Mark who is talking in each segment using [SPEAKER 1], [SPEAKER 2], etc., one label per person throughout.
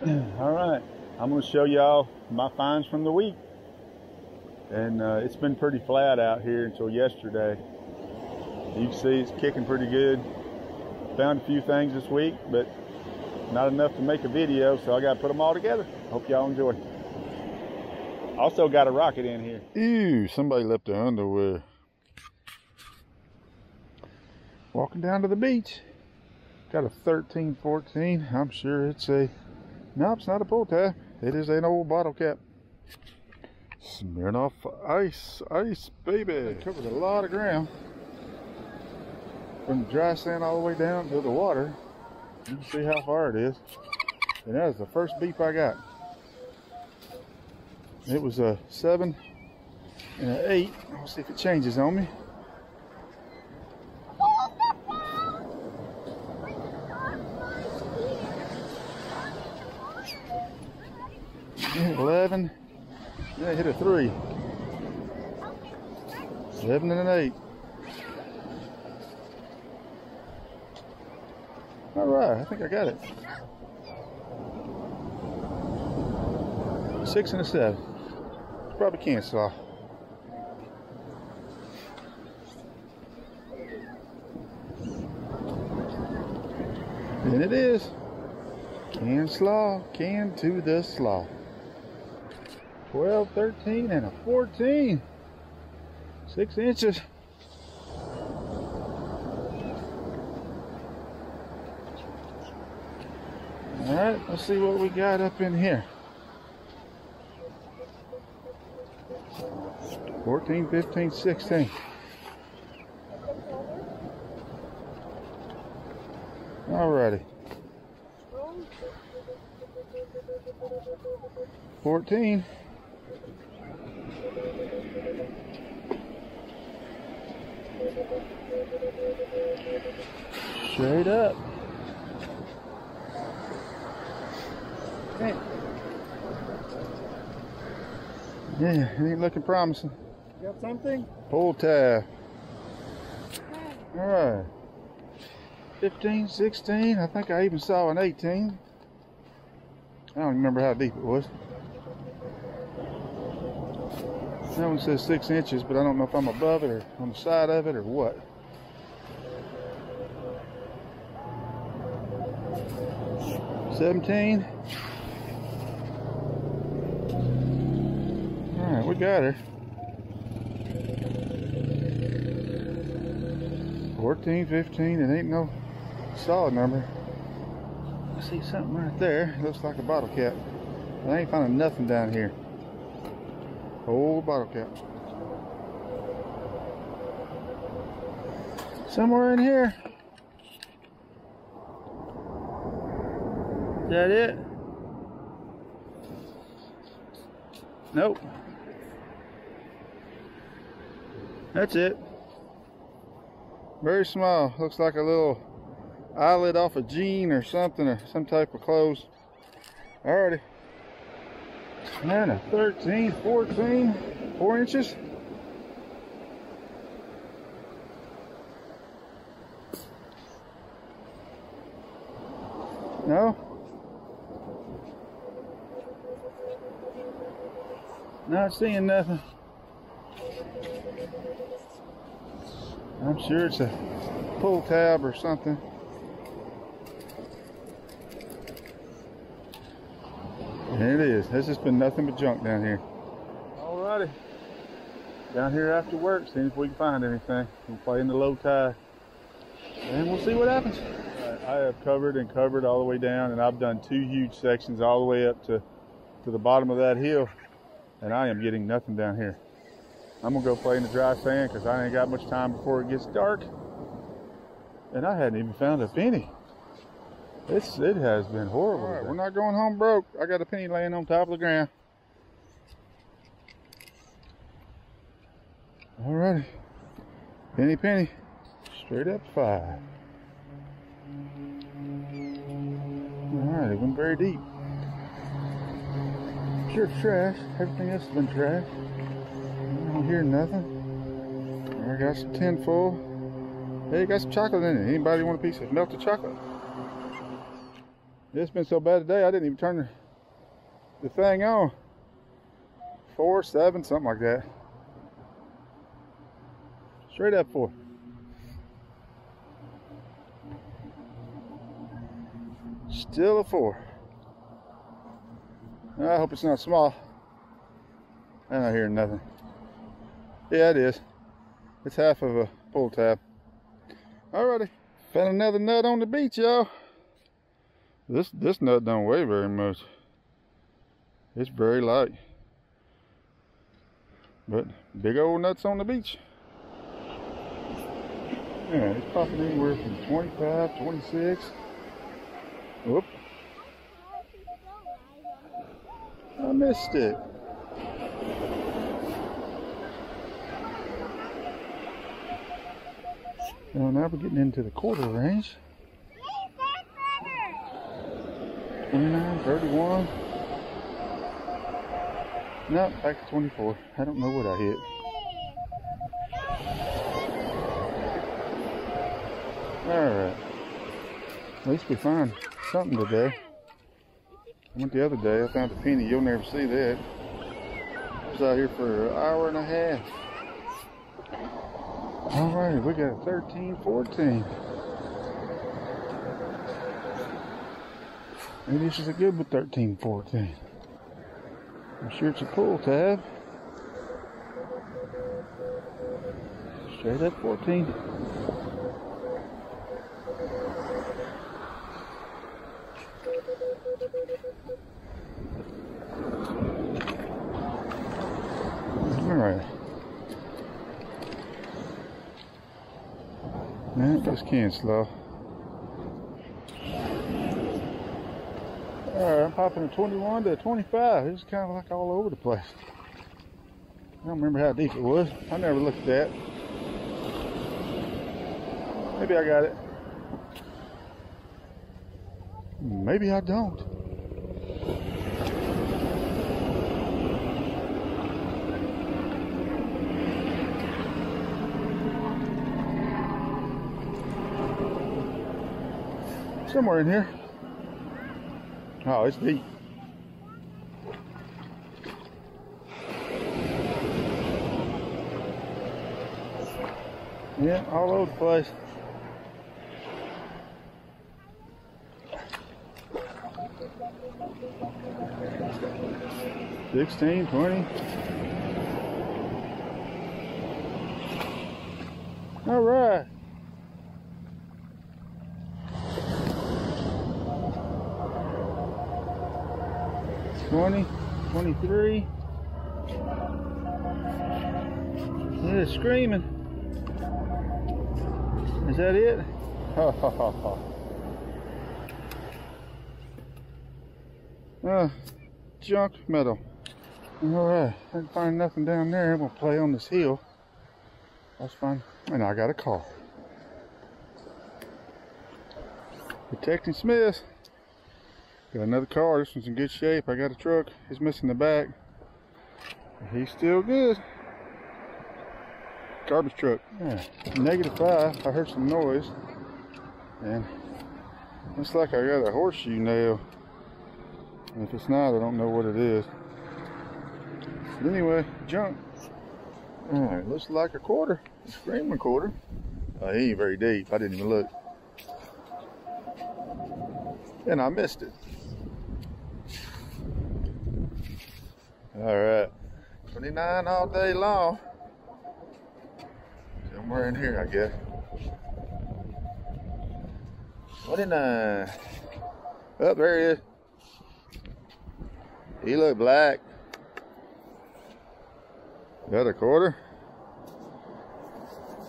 [SPEAKER 1] All right, I'm going to show y'all my finds from the week. And uh, it's been pretty flat out here until yesterday. You can see it's kicking pretty good. Found a few things this week, but not enough to make a video, so I got to put them all together. Hope y'all enjoy. Also got a rocket in here. Ew, somebody left their underwear. Walking down to the beach. Got a 13, 14. I'm sure it's a no, it's not a pull tab. It is an old bottle cap. Smirnoff ice, ice, baby. It covered a lot of ground. From the dry sand all the way down to the water. You can see how far it is. And that is the first beep I got. It was a seven and an eight. I'll see if it changes on me. 11. Yeah, hit a 3. 7 and an 8. All right, I think I got it. 6 and a 7. Probably can't saw. And it is. Can slaw, can to the slaw. 12, 13, and a 14. Six inches. All right, let's see what we got up in here. 14, 15, 16. Alrighty. 14. Straight up. Hey. Yeah, it ain't looking promising.
[SPEAKER 2] You got something?
[SPEAKER 1] Pull tab. Alright. 15, 16. I think I even saw an 18. I don't remember how deep it was. That one says six inches, but I don't know if I'm above it or on the side of it or what. Seventeen. All right, we got her. 14, 15, it ain't no solid number. I see something right there. Looks like a bottle cap. I ain't finding nothing down here. Old bottle cap. Somewhere in here. Is that it? Nope. That's it. Very small. Looks like a little eyelid off a jean or something or some type of clothes. Alrighty. And a 13, 14, 4 inches. No? Not seeing nothing. I'm sure it's a pull tab or something. There it is. There's just been nothing but junk down here. Alrighty. Down here after work, seeing if we can find anything. We'll play in the low tide. And we'll see what happens. I have covered and covered all the way down, and I've done two huge sections all the way up to, to the bottom of that hill. And I am getting nothing down here. I'm gonna go play in the dry sand because I ain't got much time before it gets dark. And I hadn't even found a penny. It's it has been horrible. All right, we're not going home broke. I got a penny laying on top of the ground. Alrighty. Penny penny. Straight up five. Alright, it went very deep. Sure trash. Everything else has been trash. I don't hear nothing. I got some tin full. Hey, got some chocolate in it. Anybody want a piece of melted chocolate? It's been so bad today, I didn't even turn the, the thing on. Four, seven, something like that. Straight up four. Still a four. I hope it's not small. I'm not hear nothing. Yeah, it is. It's half of a pull tab. Alrighty. Found another nut on the beach, y'all. This this nut don't weigh very much. It's very light. But big old nuts on the beach. Yeah, it's popping anywhere from 25, 26. Whoop. I missed it. Well, now we're getting into the quarter range. 29, 31. No, back to 24. I don't know what I hit. Alright. At least we find something today. I went the other day, I found a penny. You'll never see that. I was out here for an hour and a half. All right, we got 13, 14. Maybe this is a good with 13, 14. I'm sure it's a pull tab. Straight up 14. All right. Man, this can slow. Alright, I'm popping a 21 to a 25. It's kind of like all over the place. I don't remember how deep it was. I never looked at that. Maybe I got it. Maybe I don't. Somewhere in here. Oh, it's deep. Yeah, all over the place. Sixteen, twenty. All right. Twenty, twenty-three. Yeah, screaming. Is that it? Uh, junk metal. Alright, I didn't find nothing down there. I'm gonna play on this hill. That's fine. And I got a call. Detecting Smith. Got another car. This one's in good shape. I got a truck. He's missing the back. He's still good. Garbage truck. Yeah. Negative five. I heard some noise. And looks like I got a horseshoe nail. And if it's not, I don't know what it is. But anyway, junk. Alright, looks like a quarter. A screaming quarter. Uh, he ain't very deep. I didn't even look. And I missed it. Alright. 29 all day long. Somewhere in here, I guess. 29. Oh, there he is. He look black. Got a quarter.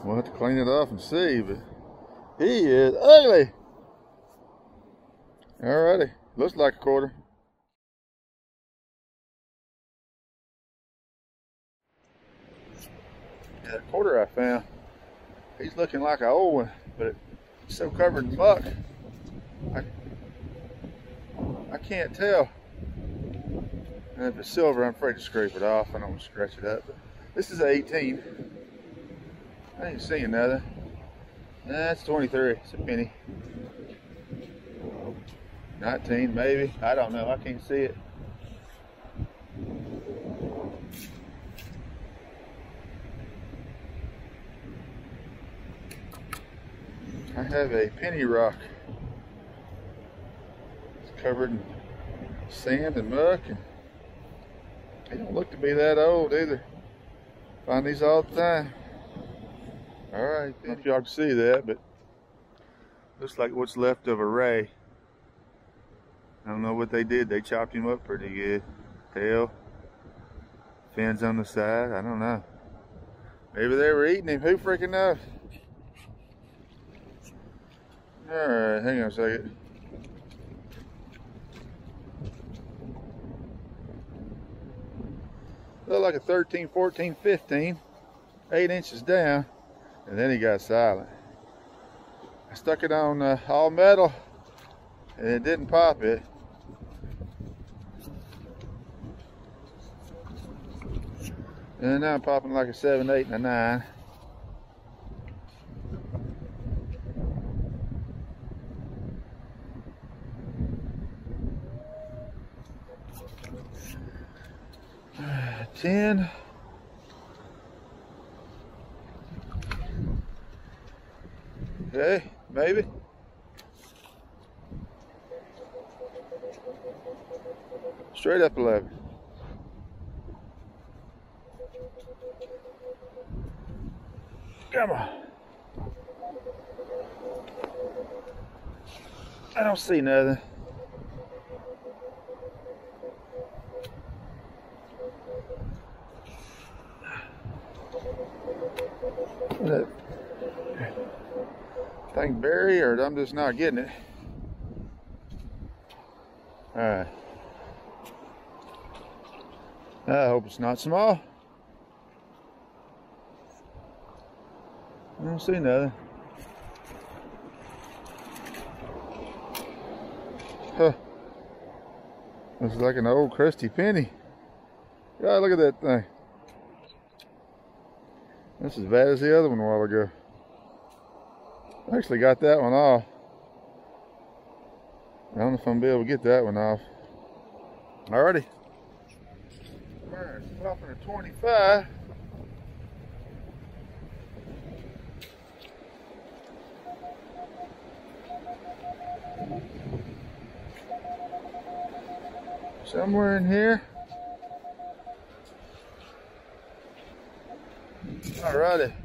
[SPEAKER 1] We'll have to clean it off and see, but he is ugly. Alrighty, looks like a quarter. The quarter I found, he's looking like an old one, but it's so covered in muck. I, I can't tell. And if it's silver, I'm afraid to scrape it off. I don't want to scratch it up. But this is 18. I ain't seeing another. That's 23. It's a penny. 19 maybe. I don't know. I can't see it. Have a penny rock. It's covered in sand and muck and they don't look to be that old either. Find these all the time. All right, I don't know if y'all can see that, but looks like what's left of a ray. I don't know what they did. They chopped him up pretty good. Tail, fins on the side. I don't know. Maybe they were eating him. Who freaking knows? All right, hang on a second. Looked like a 13, 14, 15, eight inches down, and then he got silent. I stuck it on uh, all metal, and it didn't pop it. And now I'm popping like a 7, 8, and a 9. Ten. Okay, maybe. Straight up 11. Come on. I don't see nothing. That thing berry or I'm just not getting it. Alright. I hope it's not small. I don't see nothing. Huh. Looks like an old crusty penny. God, look at that thing. That's as bad as the other one a while ago. I actually got that one off. I don't know if I'm be able to get that one off. Alrighty. Alright, popping a 25. somewhere in here. Alrighty.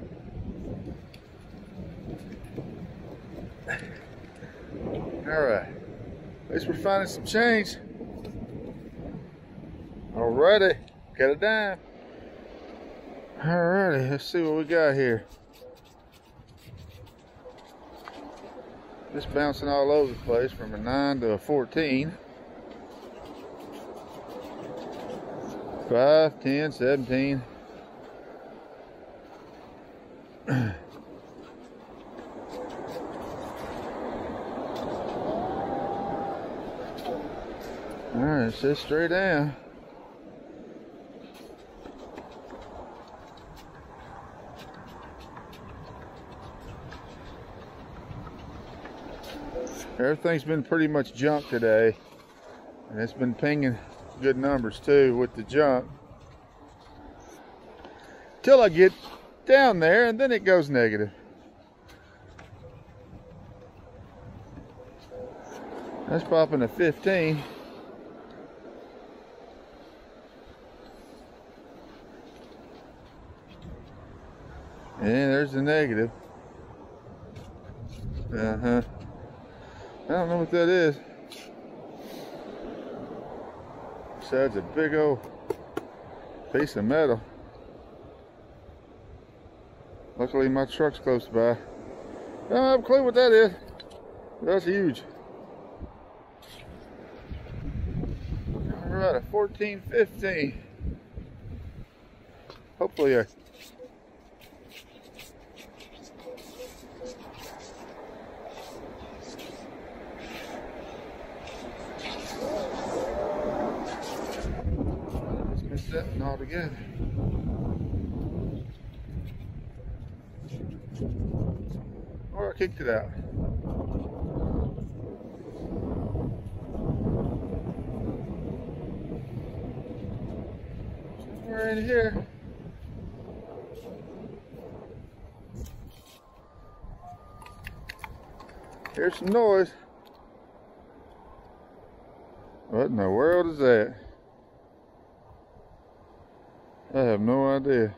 [SPEAKER 1] Alright. At least we're finding some change. Alrighty. Got a dime. Alrighty, let's see what we got here. Just bouncing all over the place from a 9 to a 14. 5, 10, 17. Alright, sit straight down. Everything's been pretty much junk today. And it's been pinging good numbers too with the junk. Till I get down there and then it goes negative. That's popping a 15. And there's the negative. Uh-huh. I don't know what that is. Besides a big old piece of metal. Luckily my truck's close by. I don't have a clue what that is. That's huge. Alright, a 1415. Hopefully a all together. Or I kicked it out. We're in here. Hear some noise. What in the world is that? I have no idea.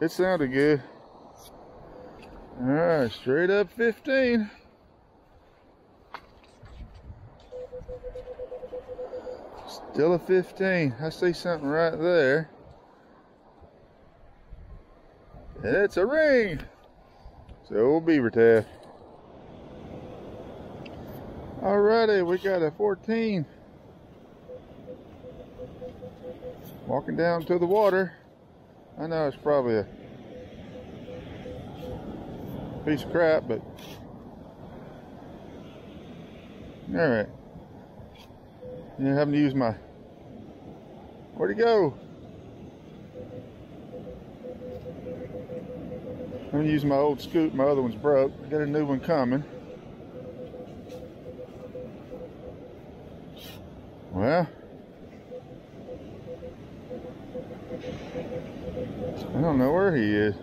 [SPEAKER 1] It sounded good. Alright, straight up 15. Still a 15. I see something right there. It's a ring. It's old beaver tab. Alrighty, we got a 14. Walking down to the water. I know it's probably a piece of crap, but all right. Yeah, having to use my, where'd he go? I'm gonna use my old scoop, my other one's broke. I got a new one coming. Well, I don't know where he is.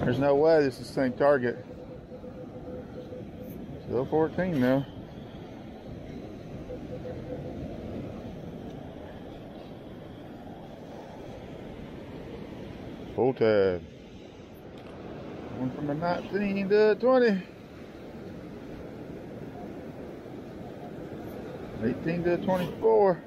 [SPEAKER 1] There's no way this is the same target. Still 14 now. Full tab. One from the 19 to 20. 18 to 24.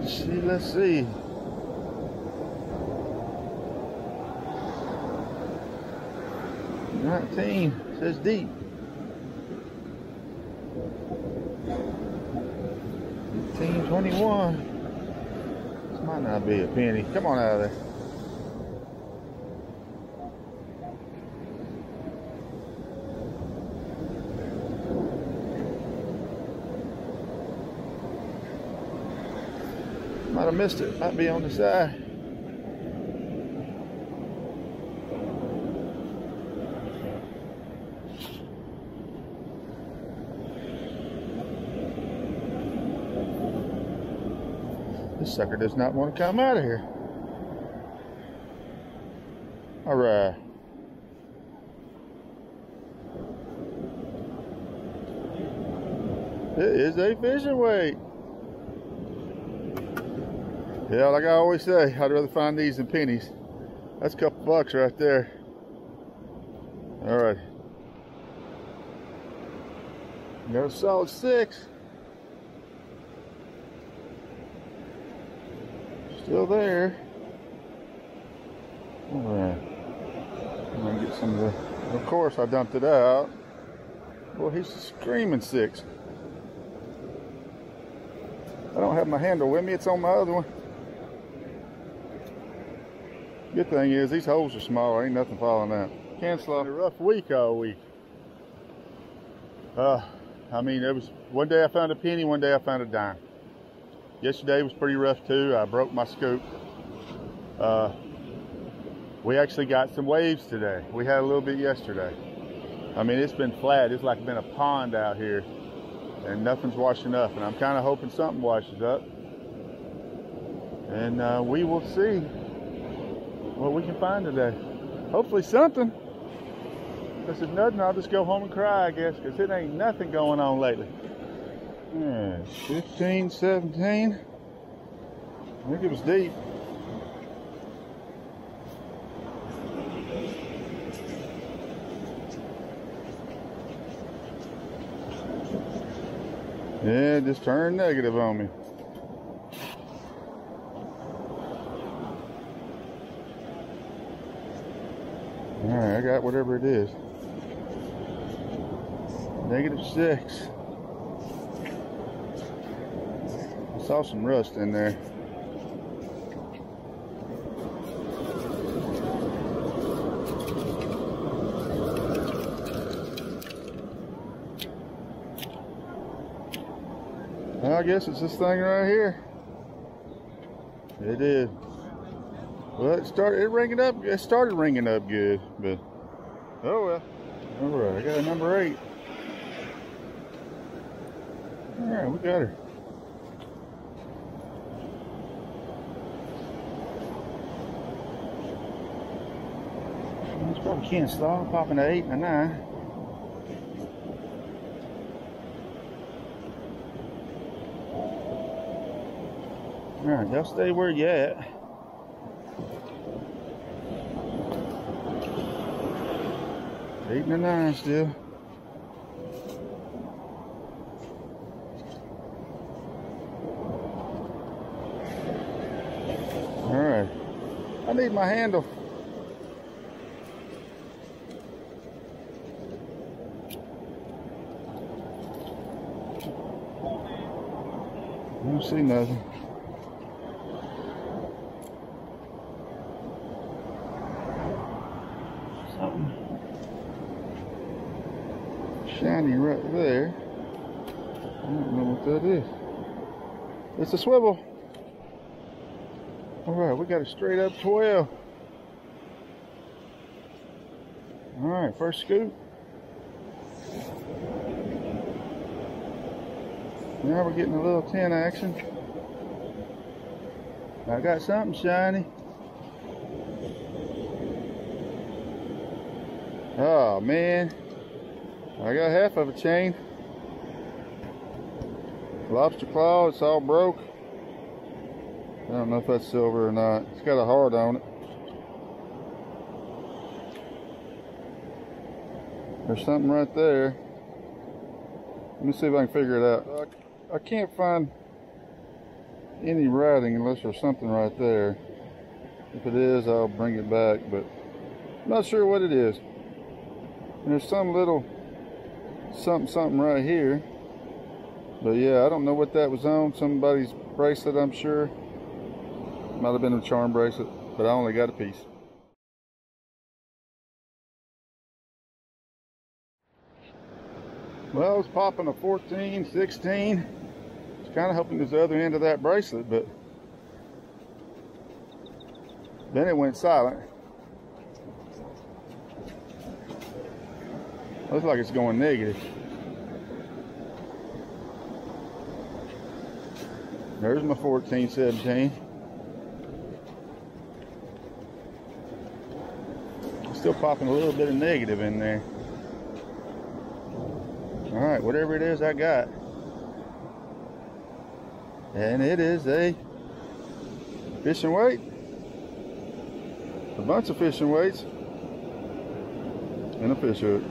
[SPEAKER 1] Let's see, let's see. Nineteen says deep. Fifteen twenty-one. This might not be a penny. Come on out of there. Missed it. Might be on the side. This sucker does not want to come out of here. All right. It is a fishing weight. Yeah, like I always say, I'd rather find these than pennies. That's a couple bucks right there. All right. Got a solid six. Still there. All right. I'm gonna get some of the. Of course, I dumped it out. Well, he's screaming six. I don't have my handle with me. It's on my other one. Good thing is these holes are smaller. Ain't nothing falling out. Cancel. A rough week all week. Uh, I mean, it was one day I found a penny, one day I found a dime. Yesterday was pretty rough too. I broke my scoop. Uh, we actually got some waves today. We had a little bit yesterday. I mean, it's been flat. It's like been a pond out here, and nothing's washing up. And I'm kind of hoping something washes up. And uh, we will see what we can find today. Hopefully something. If there's nothing, I'll just go home and cry, I guess, because it ain't nothing going on lately. Yeah, 15, 17. I think it was deep. Yeah, just turned negative on me. I got whatever it is. Negative six. I saw some rust in there. I guess it's this thing right here. It is. Well, it started it ringing up. It started ringing up good, but oh well. All right, I got a number eight. All right, we got her. It's probably can't stop popping an eight and a nine. All right, y'all stay where you at. Eight and a nine still. All right. I need my handle. I don't see nothing. Something shiny right there. I don't know what that is. It's a swivel. All right, we got a straight up 12. All right, first scoop. Now we're getting a little 10 action. I got something shiny. Oh man, I got half of a chain. Lobster claw, it's all broke. I don't know if that's silver or not. It's got a heart on it. There's something right there. Let me see if I can figure it out. I can't find any writing unless there's something right there. If it is, I'll bring it back, but I'm not sure what it is. And there's some little something something right here. But yeah, I don't know what that was on. Somebody's bracelet, I'm sure. Might have been a charm bracelet, but I only got a piece. Well, I was popping a 14, 16. It's kind of hoping there's the other end of that bracelet, but then it went silent. Looks like it's going negative. There's my 1417. Still popping a little bit of negative in there. All right, whatever it is I got. And it is a fishing weight. A bunch of fishing weights. And a fish hook.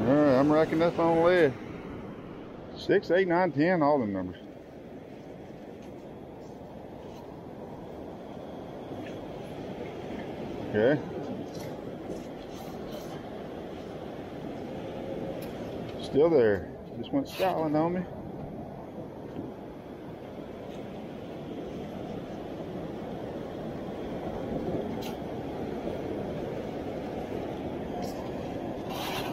[SPEAKER 1] All right, I'm racking up on lead. Six, eight, nine, ten, all the numbers. Okay. Still there. Just went scowling on me.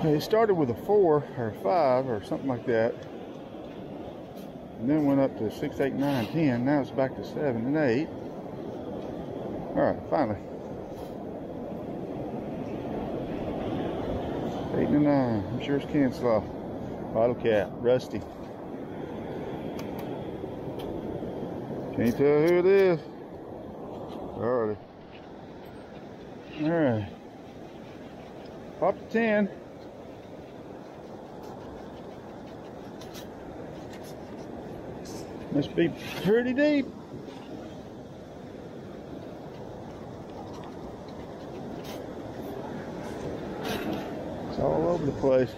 [SPEAKER 1] It started with a four or a five or something like that. And then went up to six, eight, nine, ten. Now it's back to seven and eight. All right, finally. Eight and nine. I'm sure it's can slaw. Bottle oh, cap, rusty. Can't tell who it is. Alrighty. Alright. Pop the 10. Must be pretty deep. All over the place.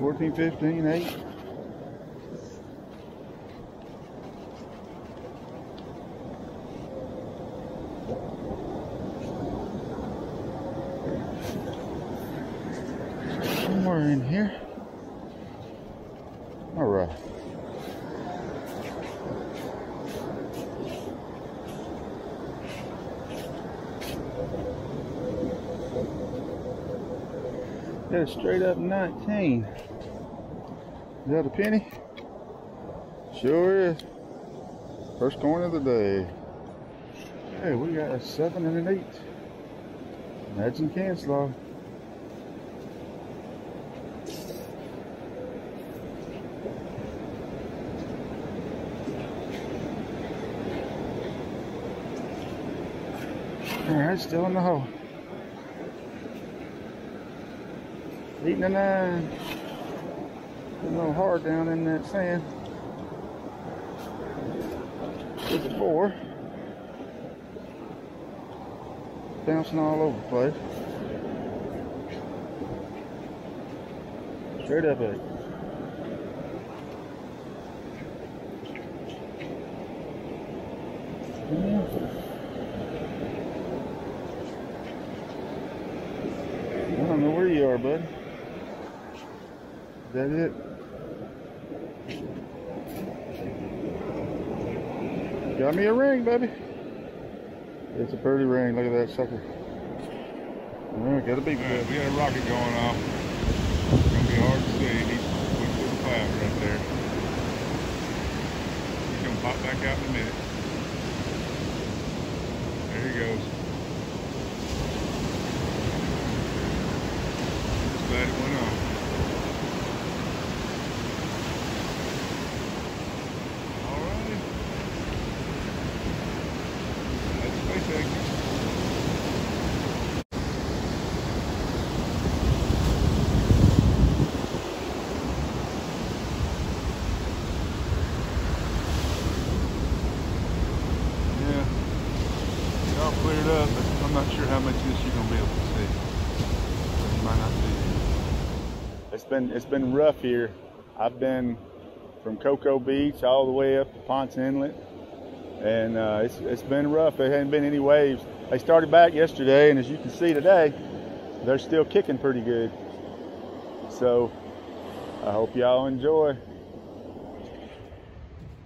[SPEAKER 1] 14, 15, 8. Somewhere in here. All right. Straight up 19. Is that a penny? Sure is. First coin of the day. Hey, we got a seven and an eight. Imagine can Canslaw. All right, still in the hole. Eating a nine. A little hard down in that sand. It's a four. Bouncing all over the place. Straight up. I don't know where you are, bud. Is that it? Got me a ring, baby. It's a pretty ring. Look at that sucker. Mm, All right, got a big one.
[SPEAKER 2] we got a rocket going off. It's gonna be hard to see. He's went through the cloud right there. He's gonna pop back out in a minute. There he goes. Just glad it went off. All right. That's space exit. Yeah. It's all cleared up, but I'm not sure how much of this you're gonna be able to see. You might not see.
[SPEAKER 1] It's been it's been rough here. I've been from Cocoa Beach all the way up to Ponce Inlet, and uh, it's it's been rough. There hadn't been any waves. They started back yesterday, and as you can see today, they're still kicking pretty good. So I hope y'all enjoy.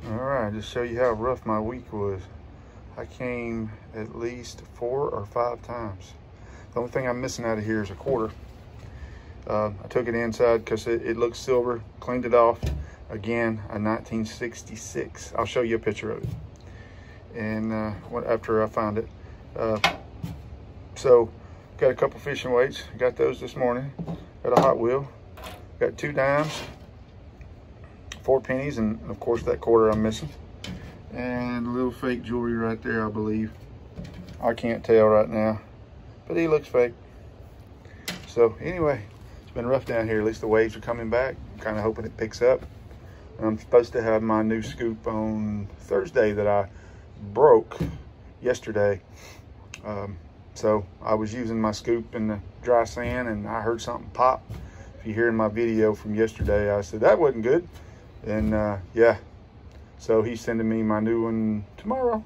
[SPEAKER 1] All right, just show you how rough my week was. I came at least four or five times. The only thing I'm missing out of here is a quarter. Uh, I took it inside because it, it looks silver, cleaned it off. Again, a 1966. I'll show you a picture of it. And uh, what, after I find it. Uh, so, got a couple fishing weights. Got those this morning. Got a Hot Wheel. Got two dimes, four pennies, and of course that quarter I'm missing. And a little fake jewelry right there, I believe. I can't tell right now, but he looks fake. So anyway, been rough down here. At least the waves are coming back. Kind of hoping it picks up. And I'm supposed to have my new scoop on Thursday that I broke yesterday. Um, so I was using my scoop in the dry sand and I heard something pop. If you hear in my video from yesterday, I said that wasn't good. And uh, yeah, so he's sending me my new one tomorrow.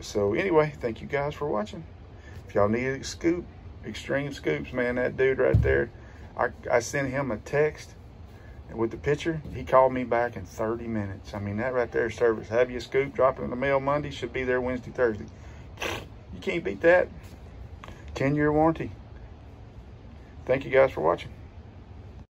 [SPEAKER 1] So anyway, thank you guys for watching. If y'all need a scoop, extreme scoops, man, that dude right there, I, I sent him a text with the picture. He called me back in 30 minutes. I mean, that right there service. Have you scoop, drop it in the mail Monday, should be there Wednesday, Thursday. You can't beat that. 10 year warranty. Thank you guys for watching.